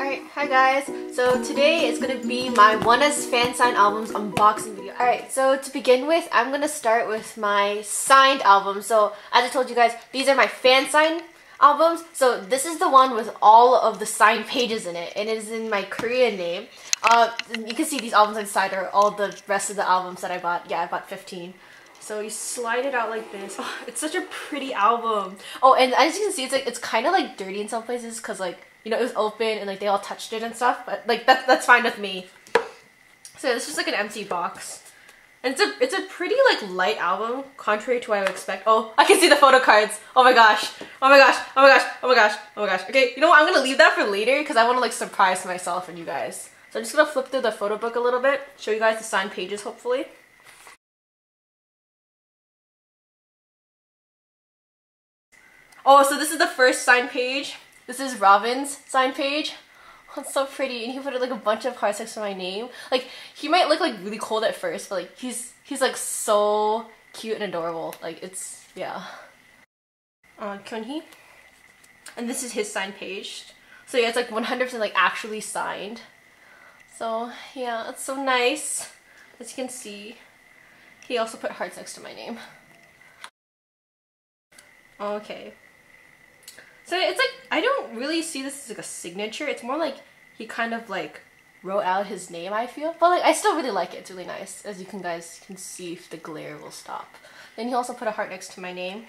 Alright, hi guys. So today is going to be my ONEUS fan sign albums unboxing video. Alright, so to begin with, I'm going to start with my signed album. So as I told you guys, these are my fan sign albums. So this is the one with all of the signed pages in it, and it is in my Korean name. Uh, you can see these albums inside are all the rest of the albums that I bought. Yeah, I bought 15. So you slide it out like this. Oh, it's such a pretty album. Oh, and as you can see, it's like it's kind of like dirty in some places because like you know it was open and like they all touched it and stuff. But like that's that's fine with me. So this is like an empty box. And it's a it's a pretty like light album, contrary to what I would expect. Oh, I can see the photo cards. Oh my gosh. Oh my gosh. Oh my gosh. Oh my gosh. Oh my gosh. Okay, you know what? I'm gonna leave that for later because I want to like surprise myself and you guys. So I'm just gonna flip through the photo book a little bit, show you guys the signed pages hopefully. Oh, so this is the first sign page. This is Robin's sign page. Oh, it's so pretty, and he put like a bunch of hearts next to my name. Like he might look like really cold at first, but like he's he's like so cute and adorable. Like it's yeah. Uh, Keonhee, and this is his sign page. So yeah, it's like 100% like actually signed. So yeah, it's so nice. As you can see, he also put hearts next to my name. Okay, so it's like, I don't really see this as like a signature. It's more like he kind of like wrote out his name, I feel. But like, I still really like it. It's really nice. As you can guys can see if the glare will stop. Then he also put a heart next to my name.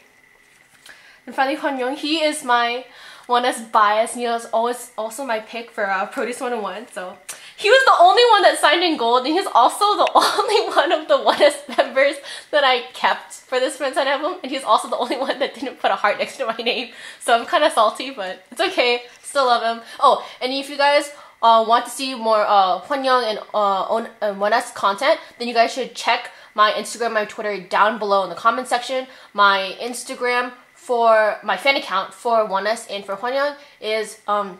And finally, Hwan Young, he is my ONEUS bias. And he was always also my pick for uh, Produce 101. So he was the only one that signed in gold. And he's also the only one of the ONEUS members that I kept for this fan sign album. And he's also the only one that didn't put a heart next to my name. So I'm kind of salty, but it's okay. Still love him. Oh, and if you guys uh, want to see more uh, Hwan Young and uh, ONEUS content, then you guys should check my Instagram, my Twitter down below in the comment section. My Instagram for my fan account for ONEUS and for Hwanyoung is um,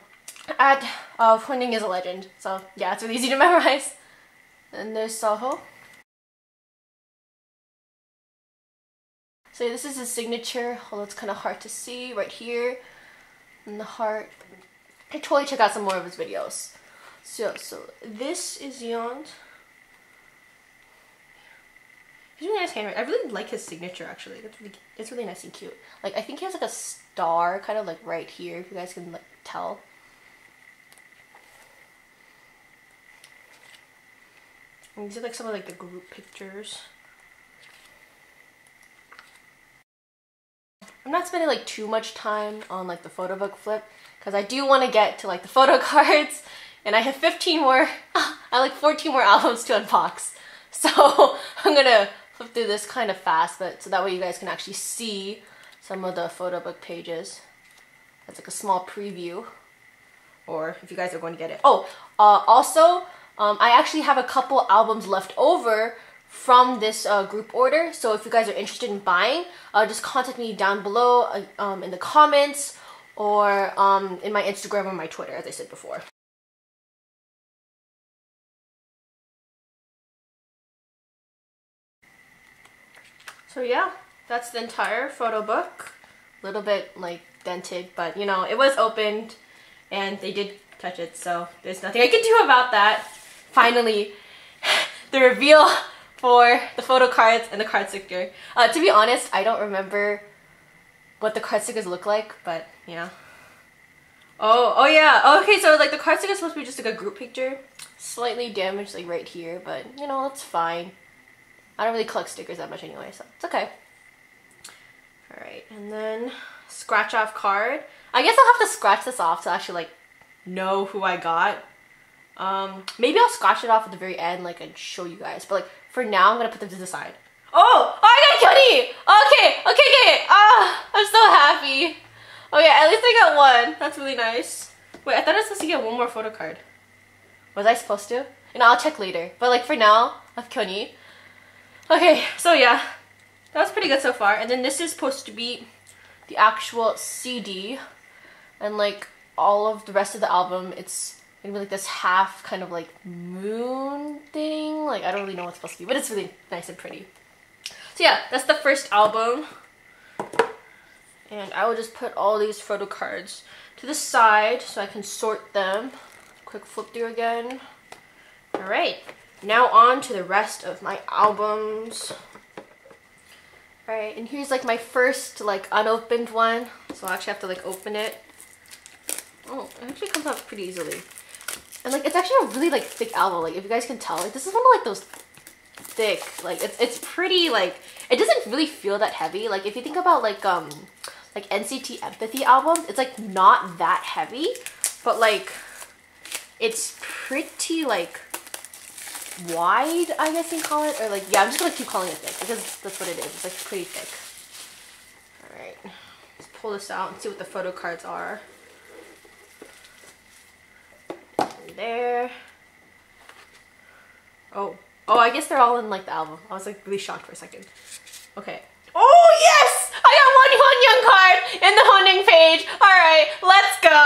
at uh, Hwanyoung is a legend. So yeah, it's really easy to memorize. And there's Seoho. So this is his signature, although it's kind of hard to see right here. And the heart. I totally check out some more of his videos. So, so this is Yeon. He's really nice handwriting. I really like his signature actually. It's really, it's really nice and cute. Like I think he has like a star kind of like right here if you guys can like tell. These are like some of like the group pictures. I'm not spending like too much time on like the photo book flip because I do want to get to like the photo cards and I have 15 more, I like 14 more albums to unbox. So I'm gonna flip through this kind of fast, but so that way you guys can actually see some of the photo book pages. That's like a small preview, or if you guys are going to get it. Oh, uh, also, um, I actually have a couple albums left over from this uh, group order. So if you guys are interested in buying, uh, just contact me down below uh, um, in the comments or um, in my Instagram or my Twitter, as I said before. So yeah, that's the entire photo book. A little bit like dented, but you know, it was opened and they did touch it, so there's nothing I can do about that. Finally, the reveal for the photo cards and the card sticker. Uh, to be honest, I don't remember what the card stickers look like, but you know. Oh, oh yeah. okay, so like the card sticker is supposed to be just like a group picture. Slightly damaged like right here, but you know, it's fine. I don't really collect stickers that much anyway, so it's okay. Alright, and then scratch off card. I guess I'll have to scratch this off to actually like know who I got. Um, maybe I'll scratch it off at the very end like and show you guys. But like for now, I'm gonna put them to the side. Oh! Oh, I got Keonhee! Okay, okay, okay. Ah, I'm so happy. Okay, at least I got one. That's really nice. Wait, I thought I was supposed to get one more photo card. Was I supposed to? And I'll check later. But like for now, I have Keonhee. Okay, so yeah, that was pretty good so far. And then this is supposed to be the actual CD. And like all of the rest of the album, it's gonna be like this half kind of like moon thing. Like I don't really know what's supposed to be, but it's really nice and pretty. So yeah, that's the first album. And I will just put all these photo cards to the side so I can sort them. quick flip through again. All right, now on to the rest of my albums. All right, and here's like my first like unopened one. So I actually have to like open it. Oh, it actually comes out pretty easily. And like, it's actually a really like thick album. Like if you guys can tell, like this is one of like those thick, like it's, it's pretty like, it doesn't really feel that heavy. Like if you think about like, um, like NCT Empathy albums, it's like not that heavy, but like it's pretty like wide, I guess you can call it. Or like, yeah, I'm just gonna keep calling it thick because that's what it is. It's like pretty thick. All right, let's pull this out and see what the photo cards are. There. Oh, oh, I guess they're all in like the album. I was like really shocked for a second. Okay. Oh yes! I got one Hyunyoung card in the Hyunyoung page. All right, let's go.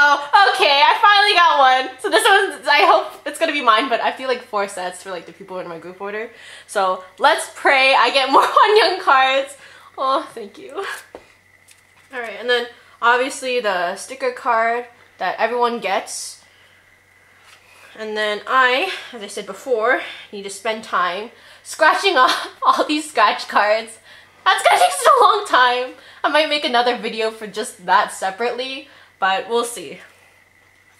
Okay, I finally got one. So this one, I hope it's gonna be mine, but I feel like four sets for like the people in my group order. So let's pray I get more Hyunyoung cards. Oh, thank you. All right, and then obviously the sticker card that everyone gets. And then I, as I said before, need to spend time scratching off all these scratch cards that's gonna take such a long time. I might make another video for just that separately, but we'll see.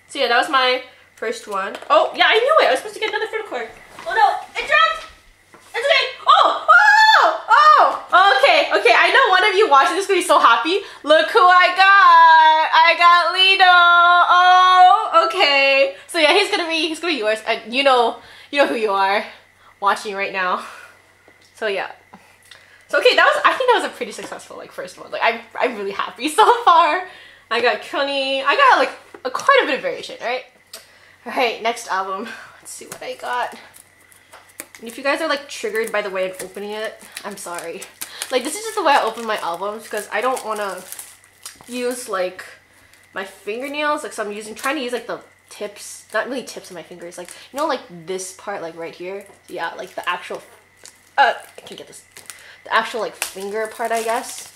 So yeah, that was my first one. Oh, yeah, I knew it. I was supposed to get another photo card. Oh no, it dropped! It's okay. Oh, oh, oh, oh, okay, okay. I know one of you watching this is gonna be so happy. Look who I got. I got Leedo. Oh, Oh, okay. So yeah, he's gonna be, he's gonna be yours. And you know, you know who you are watching right now. So yeah. So okay, that was I think that was a pretty successful like first one. Like I'm I'm really happy so far. I got Keonhee. I got like a, quite a bit of variation, right? Alright, next album. Let's see what I got. And if you guys are like triggered by the way I'm opening it, I'm sorry. Like this is just the way I open my albums because I don't want to use like my fingernails. Like so I'm using trying to use like the tips, not really tips of my fingers. Like you know like this part like right here. Yeah, like the actual. Uh, I can't get this the actual like finger part, I guess.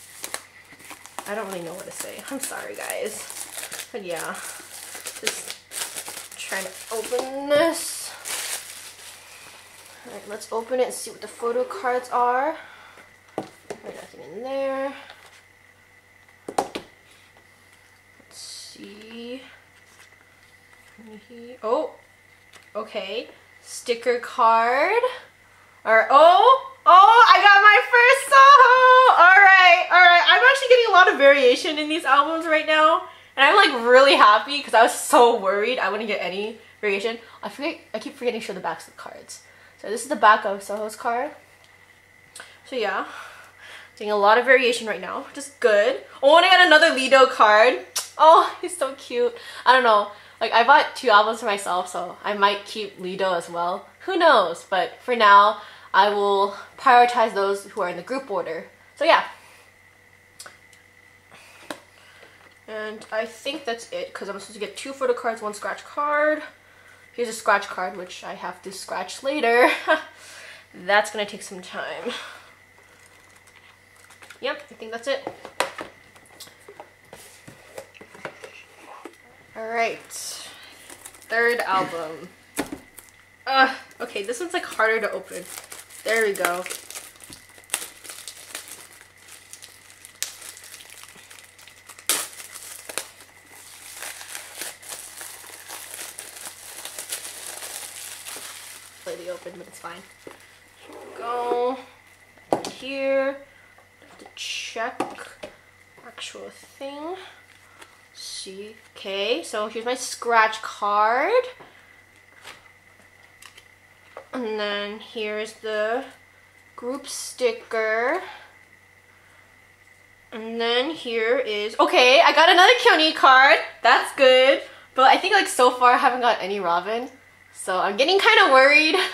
I don't really know what to say. I'm sorry, guys. But yeah, just trying to open this. All right, let's open it and see what the photo cards are. There's nothing in there. Let's see. Oh, okay. Sticker card. Or oh, Oh, I got my first Seoho! Alright, alright. I'm actually getting a lot of variation in these albums right now. And I'm like really happy because I was so worried I wouldn't get any variation. I forget I keep forgetting to show the backs of the cards. So this is the back of Seoho's card. So yeah. Getting a lot of variation right now, is good. Oh, and I got another Leedo card. Oh, he's so cute. I don't know. Like I bought two albums for myself, so I might keep Leedo as well. Who knows? But for now, I will prioritize those who are in the group order. So yeah. And I think that's it because I'm supposed to get two photo cards, one scratch card. Here's a scratch card, which I have to scratch later. that's to take some time. Yep, I think that's it. Alright. Third album. Okay, this one's like harder to open. There we go. Slightly open, but it's fine. Here we go. Here, have to check actual thing. See, okay, so here's my scratch card. And then here's the group sticker. And then here is, okay, I got another Keonhee card. That's good. But I think like so far I haven't got any Robin. So I'm getting kind of worried.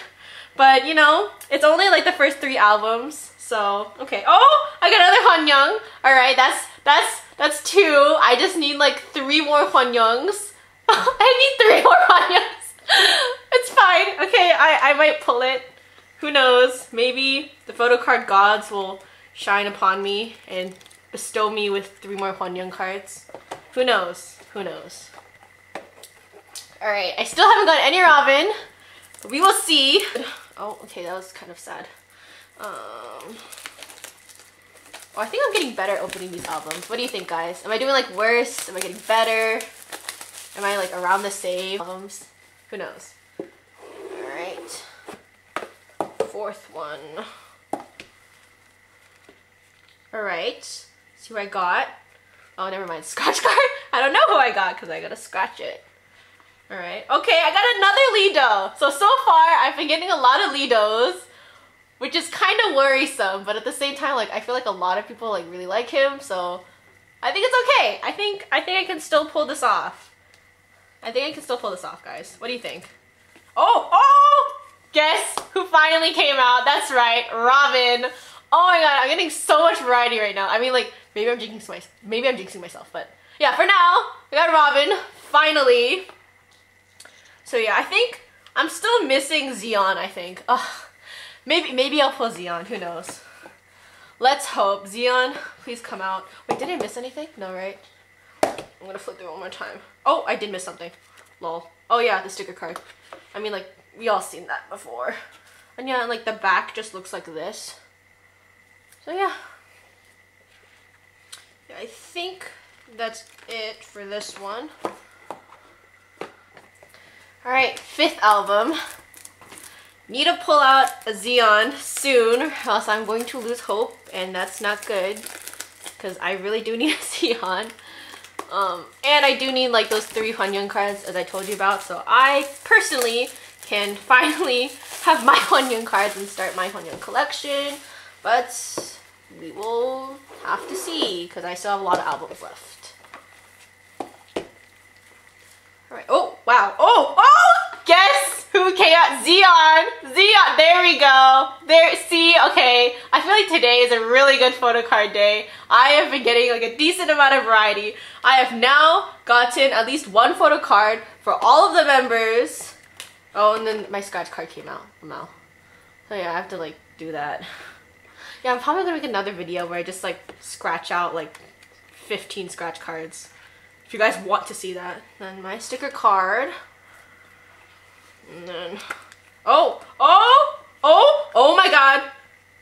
But you know, it's only like the first three albums. So, okay. Oh, I got another Hyunyoung. Alright, that's, that's, that's two. I just need like three more Hyunyoungs. I need three more Hyunyoungs. it's fine. Okay, I, I might pull it. Who knows? Maybe the photo card gods will shine upon me and bestow me with three more Hyunyoung cards. Who knows? Who knows? Alright, I still haven't got any Robin. We will see. Oh, okay, that was kind of sad. Um, oh, I think I'm getting better opening these albums. What do you think, guys? Am I doing like worse? Am I getting better? Am I like around the same albums? Who knows? Alright. Fourth one. Alright. See who I got. Oh, never mind. Scratch card. I don't know who I got because I gotta scratch it. Alright. Okay, I got another Leedo. So, so far, I've been getting a lot of Leedos, which is kind of worrisome, but at the same time, like, I feel like a lot of people, like, really like him, so I think it's okay. I think, I think I can still pull this off. I think I can still pull this off, guys. What do you think? Oh, oh! Guess who finally came out? That's right, Robin. Oh my god, I'm getting so much variety right now. I mean, like, maybe I'm jinxing myself. Maybe I'm jinxing myself, but yeah, for now, I got Robin, finally. So yeah, I think I'm still missing Zeon, I think. Ugh. Maybe, maybe I'll pull Zeon, who knows. Let's hope. Zeon, please come out. Wait, did I miss anything? No, right? I'm gonna flip through one more time. Oh, I did miss something. Lol. Oh yeah, the sticker card. I mean, like, we all seen that before. And yeah, like the back just looks like this. So yeah. yeah I think that's it for this one. Alright, fifth album. Need to pull out a Zeon soon, or else I'm going to lose hope, and that's not good. Because I really do need a Zeon. Um, and I do need like those three Hwanyoung cards as I told you about, so I personally can finally have my Hwanyoung cards and start my Hwanyoung collection. But we will have to see because I still have a lot of albums left. Alright. Oh, wow. Oh, oh! Zeon! Zeon! There we go. There, see, okay. I feel like today is a really good photo card day. I have been getting like a decent amount of variety. I have now gotten at least one photo card for all of the members. Oh, and then my scratch card came out. Now. So yeah, I have to like do that. Yeah, I'm probably gonna make another video where I just like scratch out like 15 scratch cards. If you guys want to see that. Then my sticker card. And then, oh, oh, oh, oh my god.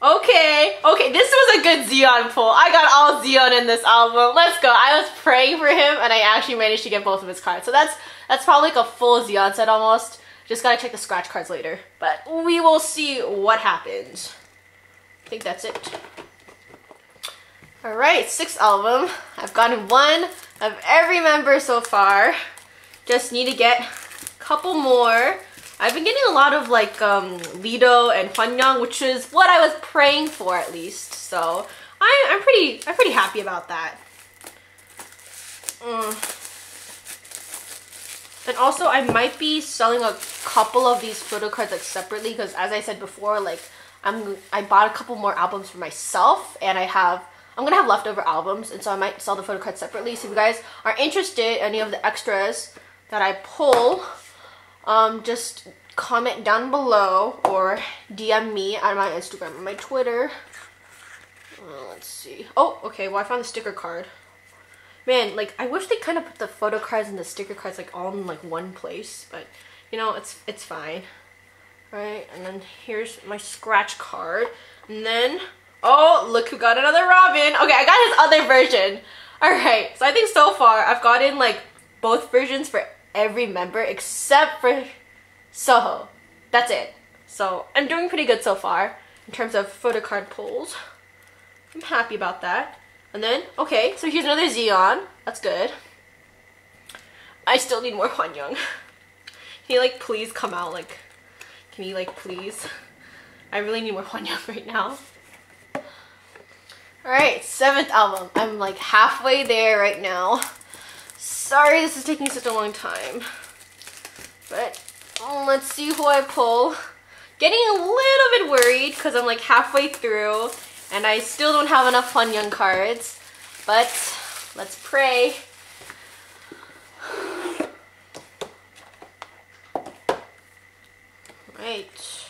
Okay, okay, this was a good Zeon pull. I got all Zeon in this album. Let's go. I was praying for him and I actually managed to get both of his cards. So that's that's probably like a full Zeon set almost. Just gotta check the scratch cards later. But we will see what happens. I think that's it. Alright, sixth album. I've gotten one of every member so far. Just need to get a couple more. I've been getting a lot of like um, Leedo and Hwanyoung, which is what I was praying for at least. So I, I'm pretty I'm pretty happy about that. Mm. And also I might be selling a couple of these photo cards like separately because as I said before, like I'm I bought a couple more albums for myself and I have I'm gonna have leftover albums, and so I might sell the photo cards separately. So if you guys are interested any of the extras that I pull, um, just comment down below or DM me on my Instagram my Twitter. Uh, let's see. Oh, okay. Well, I found the sticker card. Man, like I wish they kind of put the photo cards and the sticker cards like all in like one place, but you know it's it's fine. Right, and then here's my scratch card, and then Oh, look who got another Robin. Okay, I got his other version. Alright, so I think so far I've gotten like both versions for every member except for Seoho. That's it. So I'm doing pretty good so far in terms of photo card pulls. I'm happy about that. And then, okay, so here's another Zeon. That's good. I still need more Hwanyoung. Can you like please come out? Like, can you like please? I really need more Hwanyoung right now. Alright, seventh album. I'm like halfway there right now. Sorry this is taking such a long time. But oh, let's see who I pull. Getting a little bit worried because I'm like halfway through and I still don't have enough Hwanyoung cards. But let's pray. Right.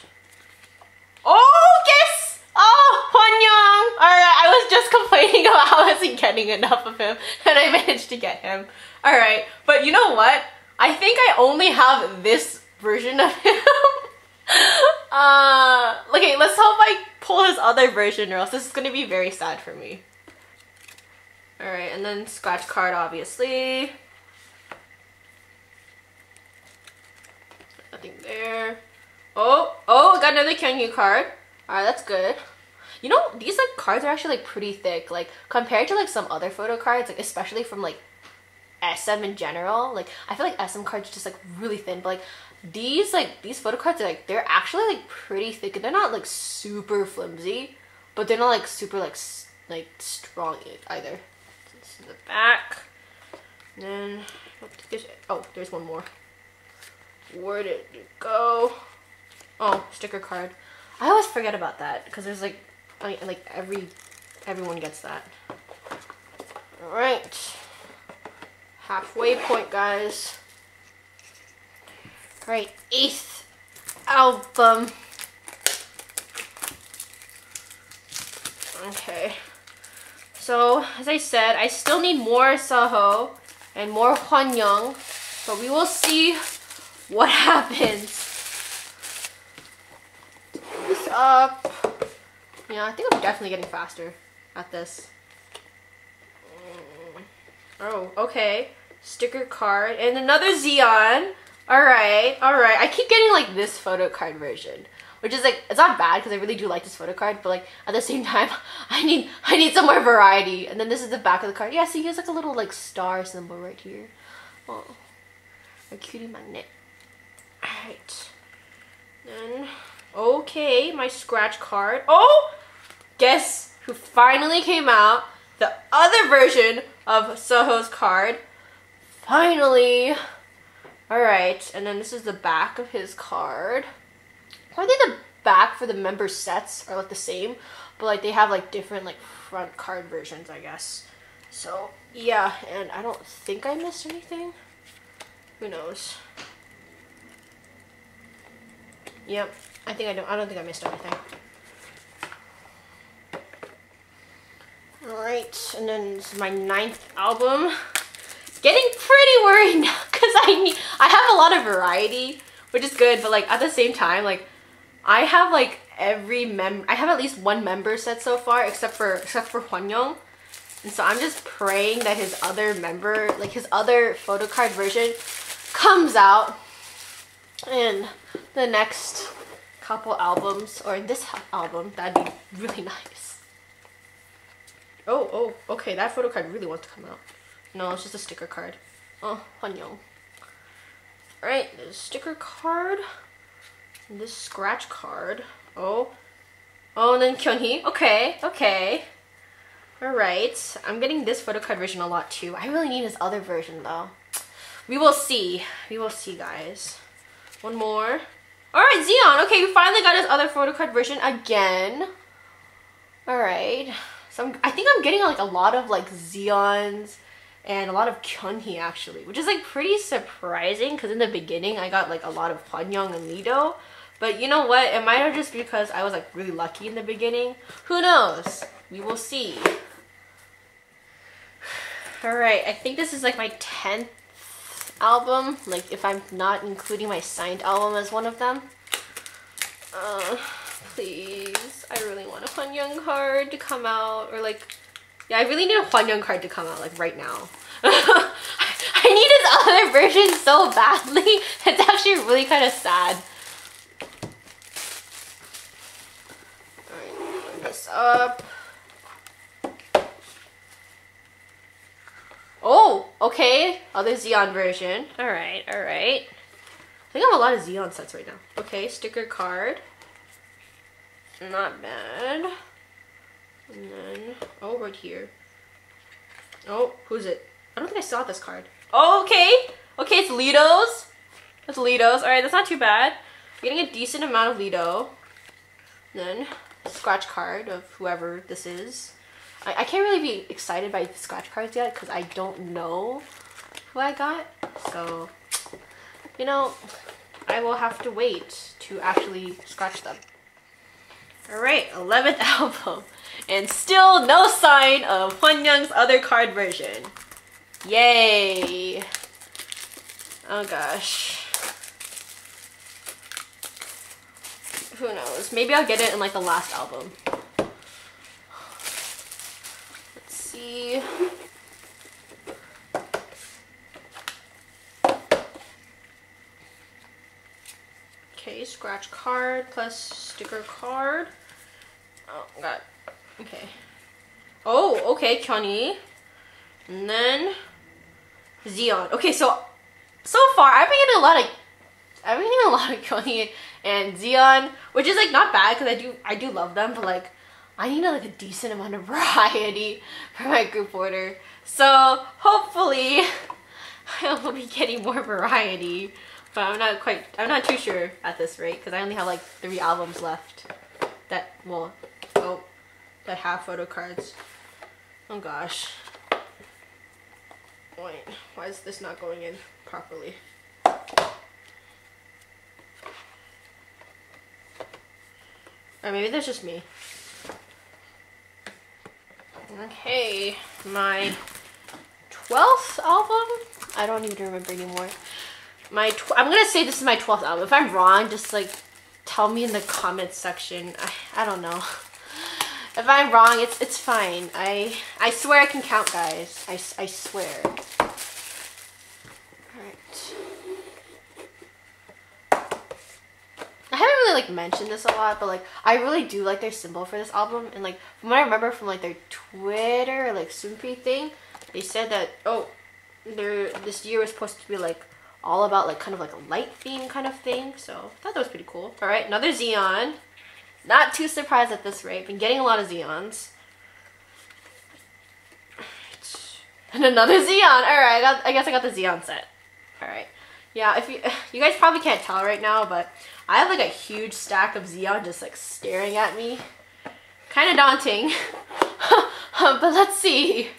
Oh, guess Oh, Hwanyoung! Alright, I was just complaining about how I wasn't getting enough of him, and I managed to get him. Alright, but you know what? I think I only have this version of him. uh, okay, let's hope I pull his other version or else this is gonna be very sad for me. Alright, and then scratch card, obviously. Nothing there. Oh, oh, I got another Kyungyu card. Alright, that's good. You know, these like cards are actually like pretty thick. Like compared to like some other photo cards, like especially from like SM in general. Like I feel like SM cards are just like really thin, but like these like these photo cards are like they're actually like pretty thick and they're not like super flimsy, but they're not like super like like strong either. This is the back. And then oh, there's one more. Where did it go? Oh, sticker card. I always forget about that because there's like, like every, everyone gets that. All right, halfway point, guys. All right, eighth album. Okay, so as I said, I still need more Seoho and more Hwanyoung, but we will see what happens up. Yeah, I think I'm definitely getting faster at this. Oh, okay. Sticker card and another Xeon. Alright, alright. I keep getting like this photo card version. Which is like, it's not bad because I really do like this photo card, but like at the same time, I need I need some more variety. And then this is the back of the card. Yeah, see, here's like a little like star symbol right here. Oh, a cutie magnet. Alright. Then Okay, my scratch card. Oh! Guess who finally came out? The other version of Seoho's card. Finally! Alright, and then this is the back of his card. I think the back for the member sets are like the same, but like they have like different like front card versions, I guess. So, yeah, and I don't think I missed anything. Who knows? Yep, I think I don't. I don't think I missed anything. All right, and then this is my ninth album. It's Getting pretty worried now because I need. I have a lot of variety, which is good, but like at the same time, like I have like every mem. I have at least one member set so far, except for except for Hwanyoung. And so I'm just praying that his other member, like his other photo card version, comes out in the next couple albums, or in this album, that'd be really nice. Oh, oh, okay, that photo card really wants to come out. No, it's just a sticker card. Oh, Hwanyoung. Alright, there's sticker card. This scratch card. Oh. Oh, and then Keonhee. Okay, okay. Alright. I'm getting this photo card version a lot too. I really need his other version though. We will see. We will see, guys. One more. Alright, Xeon. Okay, we finally got his other photo card version again. Alright. So I'm, I think I'm getting like a lot of like Xeons and a lot of Keonhee actually, which is like pretty surprising because in the beginning I got like a lot of Hwanyoung and Leedo. But you know what? It might have just because I was like really lucky in the beginning. Who knows? We will see. Alright, I think this is like my 10th album, like if I'm not including my signed album as one of them. Uh, please. I really want a Hwanyoung card to come out, or like, yeah, I really need a Hwanyoung card to come out, like right now. I need his other version so badly. It's actually really kind of sad. Alright, this up. Oh, okay. Other Xeon version. Alright, alright. I think I have a lot of Xeon sets right now. Okay, sticker card. Not bad. And then, oh, right here. Oh, who's it? I don't think I saw this card. Oh, okay. Okay, it's Leedo's. It's Leedo's. Alright, that's not too bad. Getting a decent amount of Leedo. Then, scratch card of whoever this is. I, I can't really be excited by the scratch cards yet because I don't know who I got. So, you know, I will have to wait to actually scratch them. Alright, 11th album. And still no sign of Hwanyoung's other card version. Yay! Oh gosh. Who knows? Maybe I'll get it in like the last album. Let's see. Okay, scratch card plus sticker card. Oh, God. Okay. Oh, okay, Keonhee. And then Zeon. Okay, so so far I've been getting a lot of I've been getting a lot of Keonhee and Zeon, which is like not bad because I do I do love them, but like I need like a decent amount of variety for my group order. So hopefully I will be getting more variety, but I'm not quite I'm not too sure at this rate because I only have like three albums left that will oh that have photo cards. Oh gosh. Wait, why is this not going in properly? Or maybe that's just me. Okay, my 12th album? I don't even remember anymore. My I'm gonna say this is my 12th album. If I'm wrong, just like tell me in the comments section. I, I don't know. If I'm wrong, it's it's fine. I I swear I can count, guys. I, I swear. Alright. I haven't really like mentioned this a lot, but like I really do like their symbol for this album. And like from what I remember from like their Twitter like Soompi thing, they said that oh, their this year was supposed to be like all about like kind of like a light theme kind of thing. So I thought that was pretty cool. All right, another Zeon. Not too surprised at this rate. Been getting a lot of Zeons. And another Zeon. Alright, I got I guess I got the Zeon set. Alright. Yeah, if you you guys probably can't tell right now, but I have like a huge stack of Zeon just like staring at me. Kind of daunting. but let's see.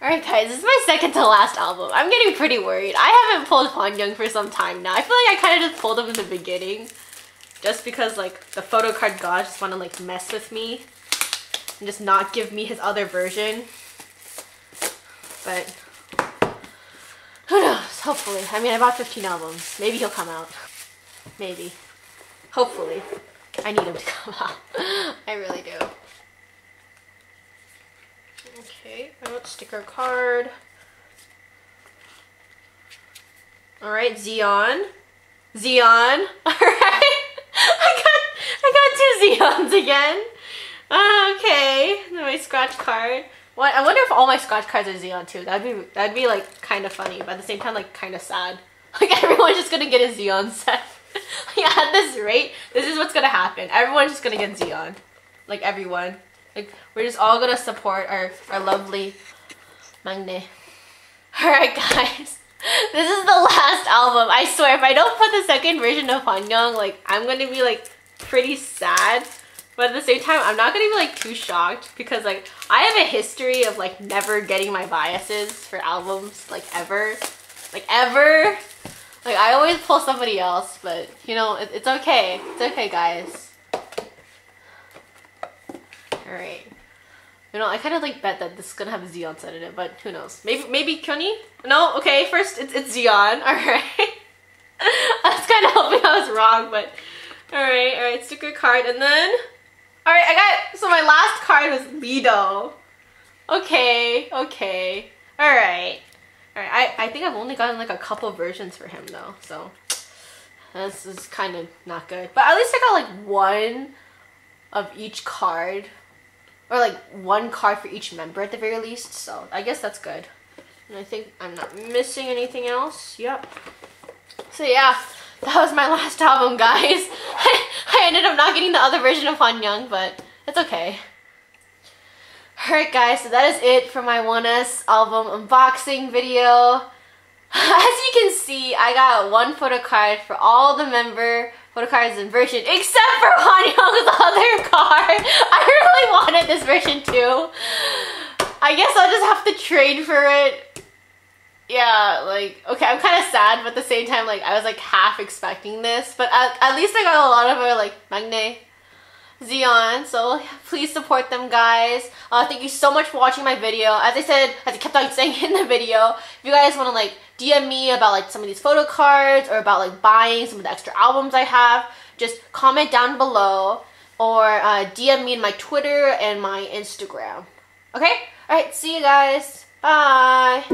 Alright guys, this is my second to last album. I'm getting pretty worried. I haven't pulled Hwanyoung for some time now. I feel like I kind of just pulled him in the beginning just because like the photo card god just want to like mess with me and just not give me his other version. But who knows? Hopefully. I mean, I bought 15 albums. Maybe he'll come out. Maybe. Hopefully. I need him to come out. I really do. Okay, I want sticker card. Alright, Zeon. Zeon. Alright. I got I got two Zeons again. Ah, okay, my scratch card. What? I wonder if all my scratch cards are Zeon too. That'd be that'd be like kind of funny, but at the same time like kind of sad. Like everyone's just gonna get a Zeon set. yeah, at this rate, this is what's gonna happen. Everyone's just gonna get Zeon. Like everyone. Like we're just all gonna support our our lovely maknae. Alright guys. This is the last album. I swear if I don't put the second version of Hwanyoung, like I'm gonna be like pretty sad. But at the same time, I'm not gonna be like too shocked because like I have a history of like never getting my biases for albums like ever. Like ever. Like I always pull somebody else, but you know, it, it's okay. It's okay guys. Alright. You know, I kind of like bet that this is gonna have a set in it, but who knows? Maybe, maybe Keonhee? No, okay, first it's, it's Zeon, alright. I was kind of hoping I was wrong, but alright, alright, sticker card, and then, alright, I got, so my last card was Leedo. Okay, okay, alright. Alright, I, I think I've only gotten like a couple versions for him though, so this is kind of not good. But at least I got like one of each card or like one card for each member at the very least. So I guess that's good. And I think I'm not missing anything else. Yep. So yeah, that was my last album, guys. I ended up not getting the other version of Hwanyoung, but it's okay. Alright guys, so that is it for my ONEUS album unboxing video. As you can see, I got one photo card for all the member photo cards in version, except for Hwanyoung's other car. I really wanted this version too. I guess I'll just have to trade for it. Yeah, like, okay, I'm kind of sad, but at the same time, like, I was, like, half expecting this. But at, at least I got a lot of her, like, maknae. Zeon. So please support them, guys. Uh, thank you so much for watching my video. As I said, as I kept on saying in the video, if you guys want to like DM me about like some of these photo cards or about like buying some of the extra albums I have, just comment down below or uh, DM me in my Twitter and my Instagram. Okay? Alright, see you guys. Bye.